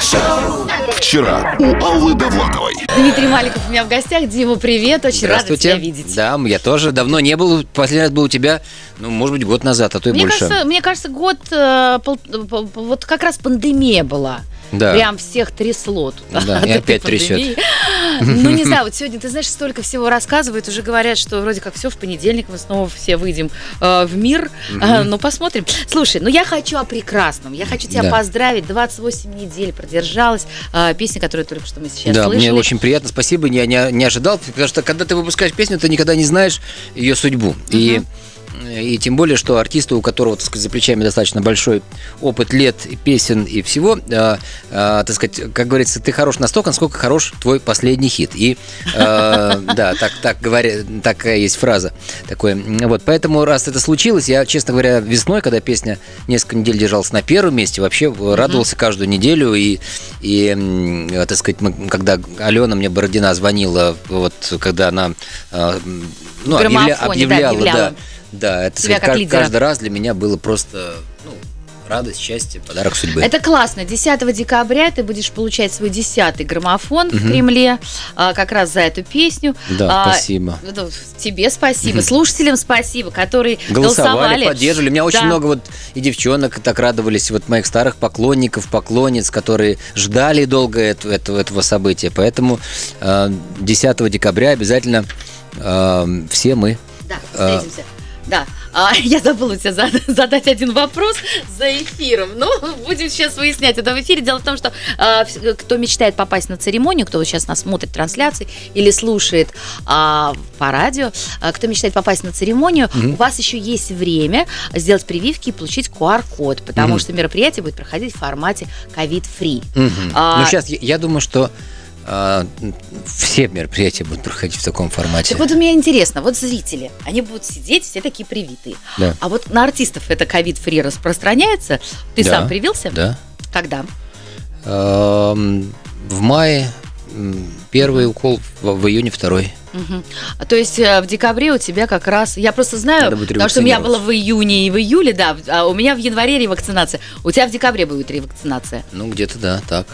Вчера у Аллы Довлатовой. Дмитрий Маликов у меня в гостях. Дима, привет. Очень рада тебя видеть. Да, я тоже давно не был. Последний раз был у тебя, ну, может быть, год назад, а то и Мне больше. кажется, мне кажется, год э, пол- пол- пол- вот как раз пандемия была. Да. Прям всех трясло тут. Да, и опять трясет. Ну, не знаю, вот сегодня, ты знаешь, столько всего рассказывают, уже говорят, что вроде как все, в понедельник мы снова все выйдем э, в мир. А, ну, посмотрим. Слушай, ну я хочу о прекрасном. Я хочу тебя Да. поздравить. 28 недель продержалась. А, песня, которую только что мы сейчас да, слышали. мне очень приятно, спасибо, я не, не ожидал, потому что когда ты выпускаешь песню, ты никогда не знаешь ее судьбу. И, и тем более, что артисту, у которого, так сказать, за плечами достаточно большой опыт лет, песен и всего, а, а, так сказать, как говорится, ты хорош настолько, насколько хорош твой последний хит. И а, да, так, так говоря, такая есть фраза. Такое. Вот, поэтому, раз это случилось, я, честно говоря, весной, когда песня несколько недель держалась на первом месте, вообще радовался каждую неделю. И, и э, так сказать, мы, когда Алена мне Бородина звонила, вот когда она э, ну, объявля- граммофоне, да, объявляла, объявляла. да, да, это сказать, как ка- лидера. каждый раз для меня было просто ну, радость, счастье, подарок судьбы. Это классно. 10 декабря ты будешь получать свой 10 граммофон в Кремле, а, как раз за эту песню. Да, А, спасибо. ну, Тебе спасибо, слушателям спасибо, которые Голосовали, голосовали. поддерживали. У меня очень Да. много вот и девчонок так радовались, вот моих старых поклонников, поклонниц, которые ждали долго этого, этого, этого события. Поэтому э, 10 декабря обязательно э, все мы Да, А. встретимся. Да. А, я забыла тебе зад- задать один вопрос за эфиром. Ну, будем сейчас выяснять это в эфире. Дело в том, что а, кто мечтает попасть на церемонию, кто сейчас нас смотрит трансляции или слушает а, по радио, а, кто мечтает попасть на церемонию, у вас еще есть время сделать прививки и получить QR-код, потому Мгм. что мероприятие будет проходить в формате COVID-free. Мгм. А- Ну, сейчас я, я думаю, что все мероприятия будут проходить в таком формате. Так вот у меня интересно, вот зрители, они будут сидеть все такие привитые. Да. А вот на артистов это COVID-free распространяется? Ты Да, сам привился? Да. Когда? Эм, В мае первый укол, в, июне второй. Мгм. А, То есть э, в декабре у тебя как раз... Я просто знаю, потому что у меня было в июне и в июле, да, а у меня в январе ревакцинация. У тебя в декабре будет ревакцинация. Ну, где-то да, так.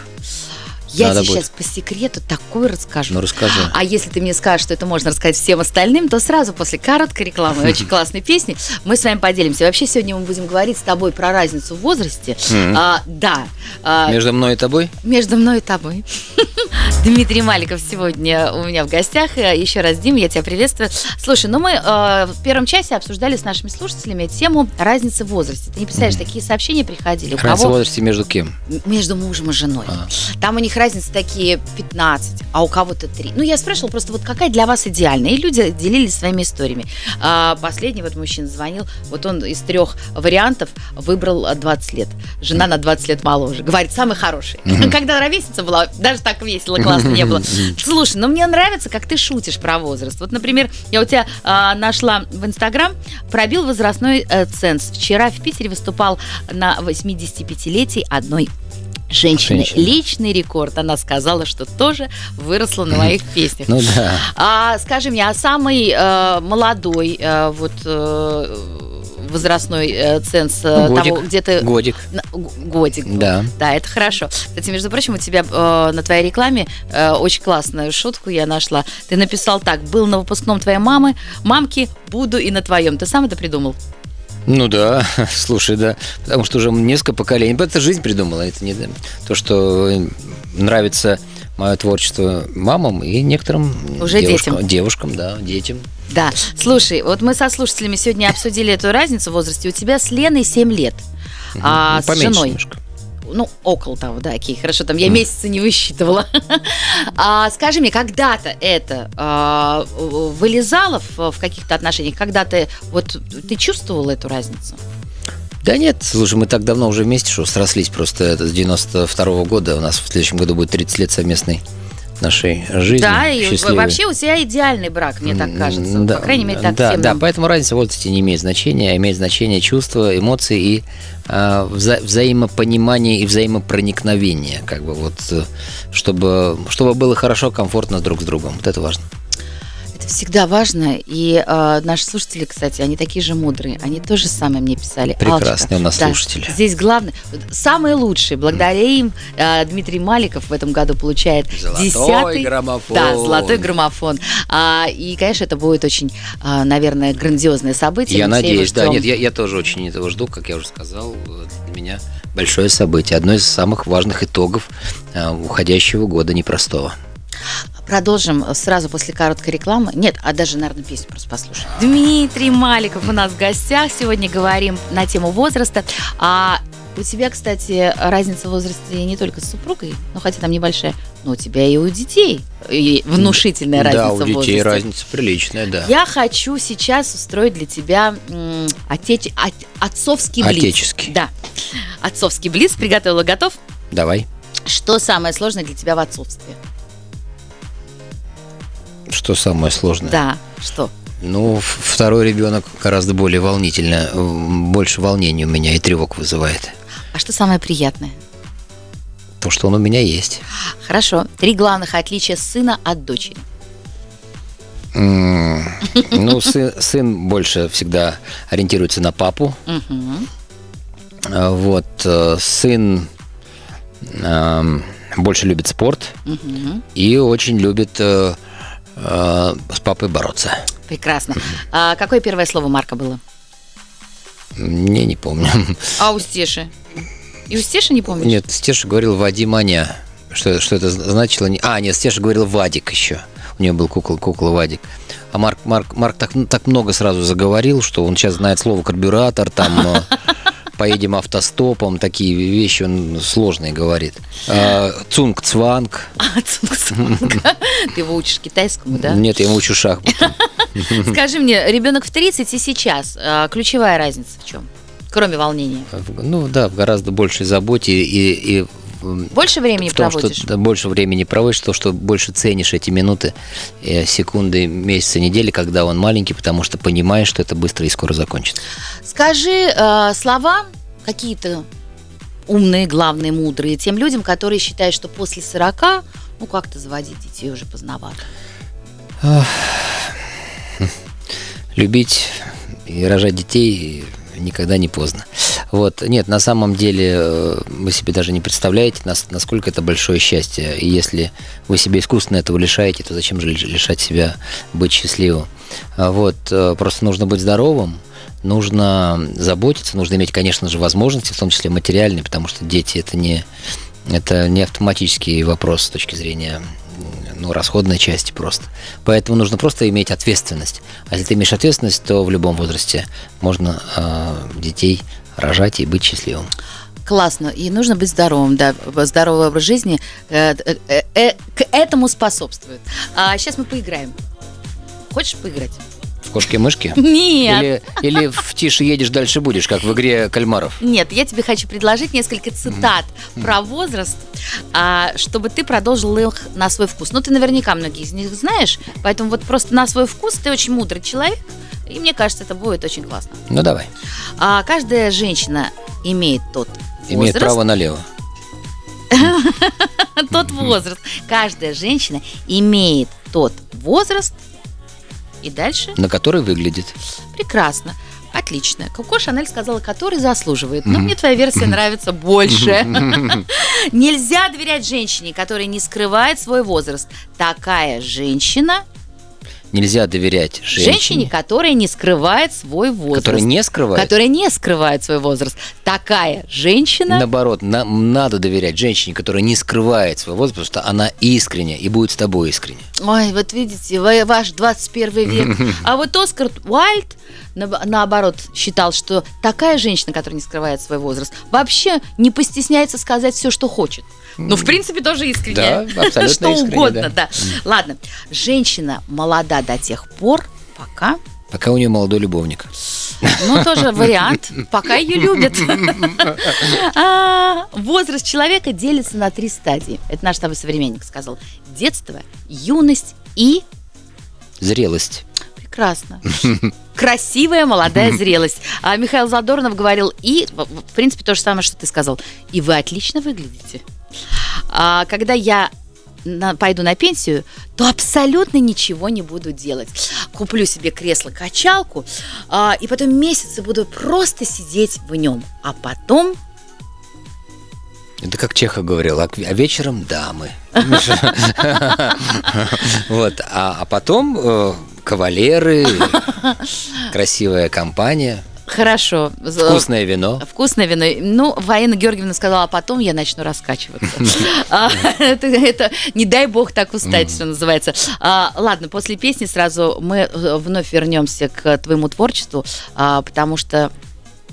Я Надо тебе будет. сейчас по секрету такое расскажу. Ну, расскажи. А если ты мне скажешь, что это можно рассказать всем остальным, то сразу после короткой рекламы и очень классной песни мы с вами поделимся. Вообще сегодня мы будем говорить с тобой про разницу в возрасте. Мгм. А, да. А, Между мной и тобой? Между мной и тобой. Дмитрий Маликов сегодня у меня в гостях. Э, Еще раз, Дим, я тебя приветствую. Слушай, ну мы э, в первом часе обсуждали с нашими слушателями тему разницы в возрасте. Ты не представляешь, такие сообщения приходили. Разница в возрасте между кем? между мужем и женой. А. Там у них разница такие 15, а у кого-то 3. Ну, я спрашивала просто, вот какая для вас идеальная? И люди делились своими историями. А, последний вот мужчина звонил, вот он из трех вариантов выбрал а, 20 лет. Жена на 20 лет моложе. Говорит, самый хороший. Когда ровесница была, даже так весело, классно не было. Слушай, ну мне нравится, как ты шутишь про возраст. Вот, например, я у тебя а, нашла в Инстаграм, пробил возрастной э, ценз. Вчера в Питере выступал на 85-летии одной женщины. Женщины. Личный рекорд. Она сказала, что тоже выросла на моих песнях. Ну да. А скажи мне, а самый э, молодой э, вот э, возрастной э, ценз э, годик. того, где ты Годик. годик. Да. Да, это хорошо. Кстати, между прочим, у тебя э, на твоей рекламе э, очень классную шутку я нашла. Ты написал так: был на выпускном твоей мамы, мамки, буду и на твоем. Ты сам это придумал? Ну да, слушай, да. Потому что уже несколько поколений. Это жизнь придумала. Это не то, что нравится мое творчество мамам и некоторым Уже девушкам, детям. девушкам, да, детям. Да. Слушай, вот мы со слушателями сегодня обсудили эту разницу в возрасте. У тебя с Леной 7 лет. А Ну, с женой? немножко. Ну, около того, да, окей, хорошо, там я месяца не высчитывала. А, скажи мне, когда-то это а, вылезало в, в каких-то отношениях? Когда-то вот ты чувствовал эту разницу? Да нет, слушай, мы так давно уже вместе, что срослись просто это с 92 года. У нас в следующем году будет 30 лет совместной нашей жизни. да, и счастливой. вообще у тебя идеальный брак, мне так кажется. да, По крайней мере, так да, всем да, нам. поэтому разница в возрасте не имеет значения, а имеет значение чувства, эмоции и а, вза- взаимопонимание и взаимопроникновение, как бы вот, э, чтобы, чтобы было хорошо, комфортно друг с другом. Вот это важно. Это всегда важно. И э, наши слушатели, кстати, они такие же мудрые. Они тоже самое мне писали. Прекрасные «Алочка, у нас да, слушатели. Здесь главное, самые лучшие. Благодаря им э, Дмитрий Маликов в этом году получает Золотой десятый. граммофон. Да, золотой граммофон. А, и, конечно, это будет очень, а, наверное, грандиозное событие. Я Мы надеюсь, да. Нет, я, я тоже очень этого жду, как я уже сказал. Для меня большое событие. Одно из самых важных итогов э, уходящего года непростого. Продолжим сразу после короткой рекламы. Нет, а даже, наверное, песню просто послушаем. Дмитрий Маликов у нас в гостях. Сегодня говорим на тему возраста. А у тебя, кстати, разница в возрасте не только с супругой, ну хотя там небольшая, но у тебя и у детей и внушительная разница да, у в детей возрасте. разница приличная, да. Я хочу сейчас устроить для тебя отеч- от- отцовский блиц. Отеческий. Да. Отцовский блиц. Приготовила, готов? Давай. Что самое сложное для тебя в отцовстве? Что самое сложное? Да, что? Ну, второй ребенок гораздо более волнительно, э, больше волнений у меня и тревог вызывает. А что самое приятное? То, что он у меня есть. Хорошо. Три главных отличия сына от дочери. Ну, сын, сын больше всегда ориентируется на папу. А Вот, э, сын больше любит спорт и очень любит э, с папой бороться. Прекрасно. А какое первое слово Марка было? Не, не помню. А у Стеши? И у Стеши не помнишь? Нет, Стеша говорил «Вади Маня». Что, что это значило? А, нет, Стеша говорил «Вадик» еще. У нее был кукол, кукла Вадик. А Марк, Марк, Марк так, так много сразу заговорил, что он сейчас знает слово карбюратор, там э, поедем автостопом, такие вещи он сложные говорит. А, Цунг Цванг. А. Ты его учишь китайскому, да? Нет, я ему учу шахматы. Скажи мне, ребенок в 30 и сейчас, а, ключевая разница в чем? Кроме волнения. Ну да, в гораздо большей заботе и, и Больше времени в том, проводишь? что да, больше времени проводишь, то, что больше ценишь эти минуты, э, секунды, месяцы, недели, когда он маленький, потому что понимаешь, что это быстро и скоро закончится. Скажи э, слова какие-то умные, главные, мудрые тем людям, которые считают, что после 40, ну, как-то заводить детей уже поздновато. Любить и рожать детей никогда не поздно. Вот. Нет, на самом деле э, вы себе даже не представляете, нас- насколько это большое счастье. И если вы себе искусственно этого лишаете, то зачем же лиш- лишать себя быть счастливым? А Вот. э, Просто нужно быть здоровым, нужно заботиться, нужно иметь, конечно же, возможности, в том числе материальные, потому что дети это не, это не автоматический вопрос с точки зрения ну, расходной части просто. Поэтому нужно просто иметь ответственность. А если ты имеешь ответственность, то в любом возрасте можно э, детей рожать и быть счастливым. Классно. И нужно быть здоровым, да. Здоровый образ жизни э, э, э, к этому способствует. А сейчас мы поиграем. Хочешь поиграть? В кошки-мышки? Нет. Или, или в тише едешь, дальше будешь, как в игре кальмаров. Нет, я тебе хочу предложить несколько цитат про возраст, а, чтобы ты продолжил их на свой вкус. Ну, ты наверняка многие из них знаешь, поэтому вот просто на свой вкус ты очень мудрый человек, и мне кажется, это будет очень классно. Ну давай. А, каждая женщина имеет тот Имеет возраст, право налево. тот возраст. Каждая женщина имеет тот возраст. И дальше На который выглядит. прекрасно. Отлично. Коко Шанель сказала, который заслуживает. Но мне твоя версия нравится больше. Нельзя доверять женщине, которая не скрывает свой возраст. Такая женщина, Нельзя доверять женщине, женщине, которая не скрывает свой возраст. которая не скрывает. Которая не скрывает свой возраст. Такая женщина. Наоборот, нам надо доверять женщине, которая не скрывает свой возраст, потому что она искренняя и будет с тобой искренне. Ой, вот видите, вы- ваш 21 век. А вот Оскар Уайльд, на- наоборот, считал, что такая женщина, которая не скрывает свой возраст, вообще не постесняется сказать все, что хочет. Ну, в принципе, тоже искренне. Да, абсолютно Что искренне, угодно, да. да. Ладно, женщина молода до тех пор, пока... Пока у нее молодой любовник. Ну, тоже вариант, пока ее любят. А, Возраст человека делится на три стадии. Это наш с тобой современник сказал. Детство, юность и Зрелость. Прекрасно. Красивая молодая зрелость. А Михаил Задорнов говорил, и, в принципе, то же самое, что ты сказал. И вы отлично выглядите. А, когда я на- пойду на пенсию, то абсолютно ничего не буду делать. Куплю себе кресло-качалку, а, и потом месяцы буду просто сидеть в нем. А потом Это как Чехов говорил, а а вечером дамы. Вот, а а потом э, кавалеры, красивая компания, хорошо. вкусное вино. Вкусное вино. Ну, Ваина Георгиевна сказала, а потом я начну раскачиваться. А, Это, не дай бог так устать, что называется. А, Ладно, после песни сразу мы э, вновь вернемся к твоему творчеству, а, потому что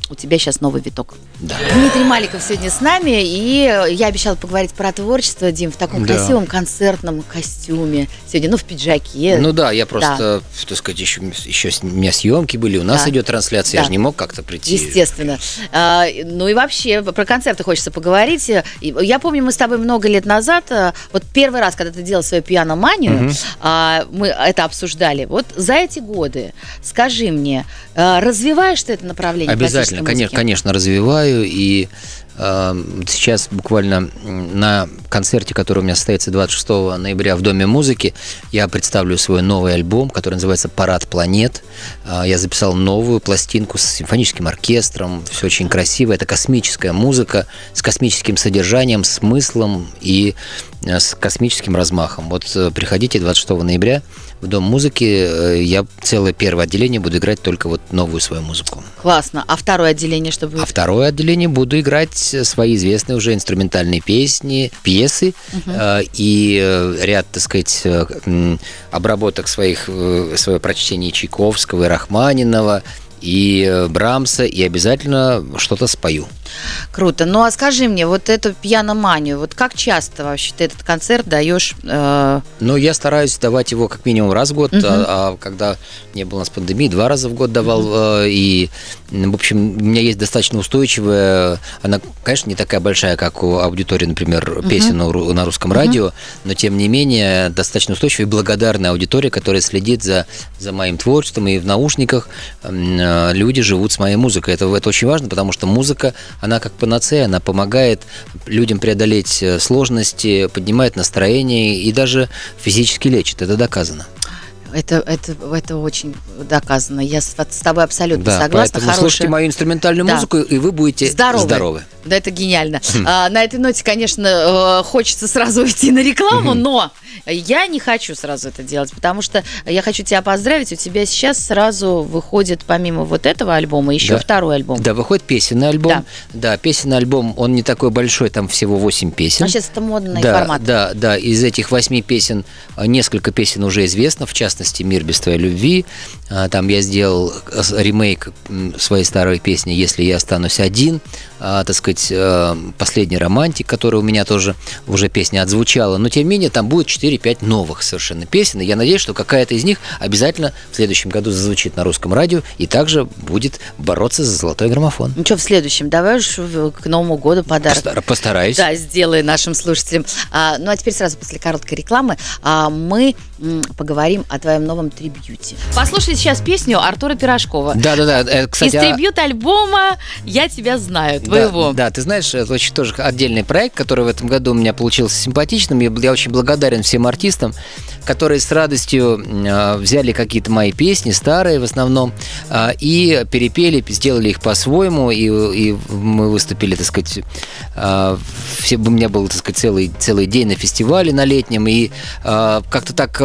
у тебя сейчас новый виток. Да. Дмитрий Маликов сегодня с нами, и я обещала поговорить про творчество, Дим, в таком Да. красивом концертном костюме. Сегодня, ну, в пиджаке. Ну да, я просто, так сказать, еще, еще у меня съемки были, у нас Да. идет трансляция, я Да. же не мог как-то прийти. Естественно. А, ну и вообще, про концерты хочется поговорить. Я помню, мы с тобой много лет назад, а, вот первый раз, когда ты делал свою пианоманию, а, мы это обсуждали. Вот за эти годы, скажи мне, а, развиваешь ты это направление Обязательно, классической конечно, конечно, развиваю. И э, сейчас буквально на концерте, который у меня состоится 26 ноября в Доме музыки, я представлю свой новый альбом, который называется «Парад планет». Э, я записал новую пластинку с симфоническим оркестром. Все очень красиво. Это космическая музыка с космическим содержанием, смыслом и э, с космическим размахом. Вот э, приходите 26 ноября в Дом музыки. Э, Я целое первое отделение буду играть только вот новую свою музыку. Классно. А второе отделение, что будет? А второе отделение буду играть свои известные уже инструментальные песни, пьесы э, и э, ряд, так сказать, обработок своих, свое прочтение Чайковского и Рахманинова и Брамса, и обязательно что-то спою. Круто. Ну а скажи мне, вот эту пьяноманию, вот как часто вообще ты этот концерт даешь? э, Но я стараюсь давать его как минимум раз в год, Мгм. а, а когда не было у нас пандемии, два раза в год давал. э, И, в общем, у меня есть достаточно устойчивая, она, конечно, не такая большая, как у аудитории, например, песен на на русском радио, но тем не менее достаточно устойчивая и благодарная аудитория, которая следит за, за моим творчеством, и в наушниках э, люди живут с моей музыкой. Это, это очень важно, потому что музыка, она как панацея, она помогает людям преодолеть э, сложности, поднимает настроение и даже физически лечит. Это доказано. Это, это, это очень доказано. Я с, с тобой абсолютно Да, согласна. поэтому Хорошая- слушайте мою инструментальную Да. музыку, и вы будете Здоровы. здоровы. Да, это гениально. А, на этой ноте, конечно, э, хочется сразу уйти на рекламу, но я не хочу сразу это делать, потому что я хочу тебя поздравить. У тебя сейчас сразу выходит, помимо вот этого альбома, еще Да. второй альбом. Да, выходит песенный альбом. Да. Да, песенный альбом, он не такой большой, там всего 8 песен. А сейчас это модный да, формат. Да, да, из этих восьми песен а, несколько песен уже известно, в частности «Мир без твоей любви». А, Там я сделал э, ремейк своей старой песни «Если я останусь один», А, так сказать, э, «Последний романтик», который у меня тоже уже песня отзвучала. Но тем не менее там будет 4-5 новых совершенно песен, и я надеюсь, что какая-то из них обязательно в следующем году зазвучит на русском радио и также будет бороться за золотой граммофон. Ну что, в следующем, давай уж к Новому году подарок. Постар- Постараюсь. Да, сделай нашим слушателям. А, ну а теперь сразу после короткой рекламы а, мы поговорим о твоем новом трибьюте. Послушай сейчас песню Артура Пирожкова. Да, да, да. э, Кстати, Из а- трибьют альбома «Я тебя знаю», Да, твоего. Да, ты знаешь, это очень тоже отдельный проект, который в этом году у меня получился симпатичным. Я, я очень благодарен всем артистам, которые с радостью э, взяли какие-то мои песни, старые в основном, э, и перепели, сделали их по-своему, и, и мы выступили, так сказать, э, все, у меня был, так сказать, целый, целый день на фестивале на летнем, и э, как-то так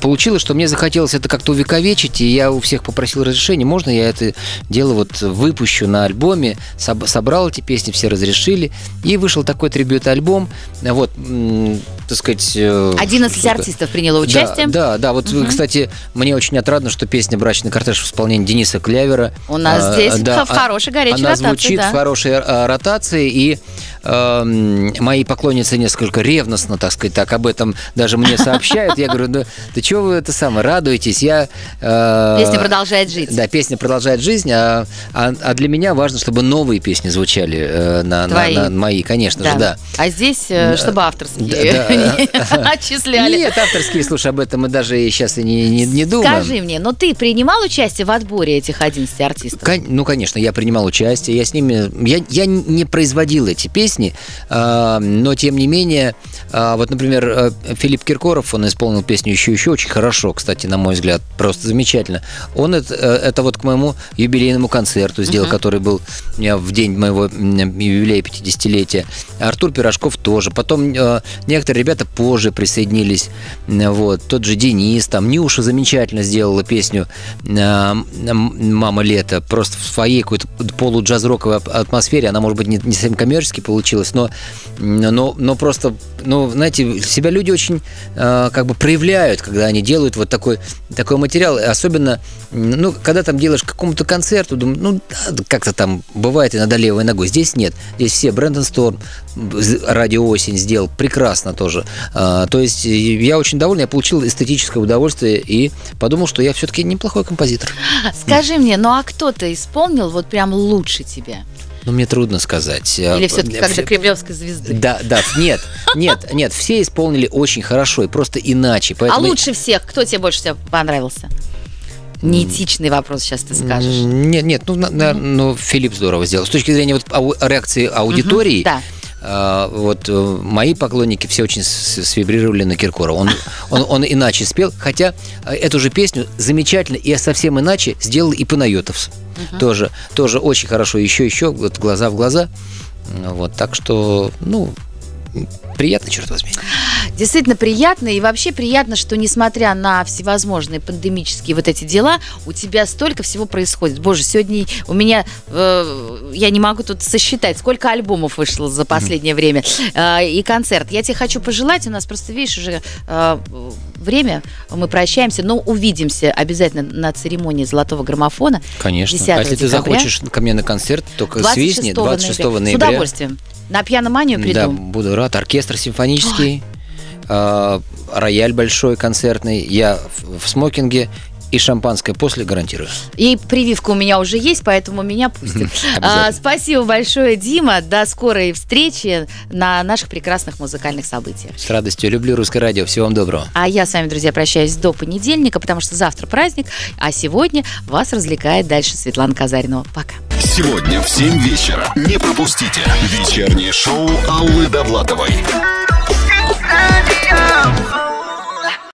получилось, что мне захотелось это как-то увековечить, и я у всех попросил разрешения, можно я это дело вот выпущу на альбоме, соб- собрал эти песни, все разрешили, и вышел такой трибют-альбом, вот, так сказать... э, 11 что-то- артистов приняло участие. Да, да, да, вот, кстати, мне очень отрадно, что песня «Брачный кортеж» в исполнении Дениса Клявера. У нас а, здесь да, в а- хорошей горячей Она ротации, звучит да. в хорошей а, ротации, и эм, мои поклонницы несколько ревностно, так сказать, так об этом даже мне сообщают. Я говорю, да, говорю, да чего вы это самое, радуетесь? Я... Э, песня продолжает жить. Да, песня продолжает жизнь, а, а, а для меня важно, чтобы новые песни звучали э, на, на, на мои, конечно да. же, да. А здесь, э, чтобы авторские отчисляли. Нет, авторские, слушай, об этом мы даже сейчас и не, не, не думаем. Скажи мне, но ты принимал участие в отборе этих 11 артистов? Кон, ну, конечно, я принимал участие, я с ними... Я, я не производил эти песни, э, но, тем не менее, э, вот, например, э, Филипп Киркоров, он исполнил песню «Еще-еще» очень хорошо, кстати, на мой взгляд, просто замечательно. Он это, э, это вот к моему юбилейному концерту сделал, uh-huh. который был в день моего юбилея 50-летия. Артур Пирожков тоже. Потом э, некоторые ребята позже присоединились. Вот. Тот же Денис, там Нюша замечательно сделала песню э, «Мама лето». Просто в своей какой-то полуджаз-роковой атмосфере. Она, может быть, не, не совсем коммерчески получилась, но, но, но просто, ну, знаете, себя люди очень э, как бы проявляют, когда они делают вот такой, такой материал. Особенно, ну, когда там делаешь какому-то концерту, думаю, ну, как-то там бывает иногда левой ногой. Здесь нет. Здесь все. Брэндон Сторм, радио «Осень» сделал прекрасно тоже. А, то есть я очень доволен, я получил эстетическое удовольствие и подумал, что я все-таки неплохой композитор. Скажи мне, ну а кто-то исполнил вот прям лучше тебя? Ну, мне трудно сказать. Или все-таки как для кремлевской звезды? Да, да, нет, нет, нет, все исполнили очень хорошо и просто иначе. Поэтому... А лучше всех, кто тебе больше всего понравился? Неэтичный вопрос сейчас ты скажешь. Нет, нет, ну, на, ну Филипп здорово сделал. С точки зрения вот реакции аудитории, угу, да. А, вот э, мои поклонники все очень свибрировали на Киркора. Он, он, он иначе спел, хотя э, эту же песню замечательно и совсем иначе сделал и Панайотовс. Угу. Тоже, тоже очень хорошо, еще, еще, вот глаза в глаза. Вот, так что, ну, приятно, черт возьми. Действительно приятно, и вообще приятно, что несмотря на всевозможные пандемические вот эти дела, у тебя столько всего происходит. Боже, сегодня у меня, э, я не могу тут сосчитать, сколько альбомов вышло за последнее mm-hmm. время, э, и концерт. Я тебе хочу пожелать, у нас просто, видишь, уже э, время, мы прощаемся, но увидимся обязательно на церемонии золотого граммофона. Конечно. А если декабря. ты захочешь ко мне на концерт, только 26 свистни 26 ноября. ноября. С удовольствием. На пианоманию приду. Да, буду рад. Оркестр симфонический, э, рояль большой концертный. Я в, в смокинге и шампанское после гарантирую. И прививка у меня уже есть, поэтому меня пустят. а, спасибо большое, Дима. До скорой встречи на наших прекрасных музыкальных событиях. С радостью. Люблю русское радио. Всего вам доброго. А я с вами, друзья, прощаюсь до понедельника, потому что завтра праздник, а сегодня вас развлекает дальше Светлана Казаринова. Пока. Сегодня в 7 вечера не пропустите вечернее шоу Аллы Довлатовой. Adios.